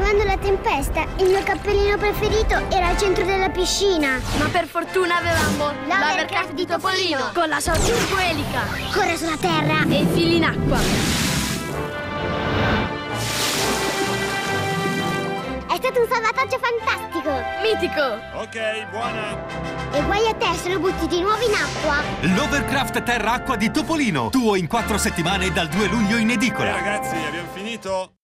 arrivando la tempesta. Il mio cappellino preferito era al centro della piscina. Ma per fortuna avevamo l'Overcraft di Topolino con la sua elica. Corre sulla terra e fili in acqua. È stato un salvataggio fantastico! Mitico! Ok, buona! E guai a te se lo butti di nuovo in acqua! L'Overcraft Terra Acqua di Topolino. Tuo in quattro settimane dal 2 luglio in edicola. Eh ragazzi, abbiamo finito?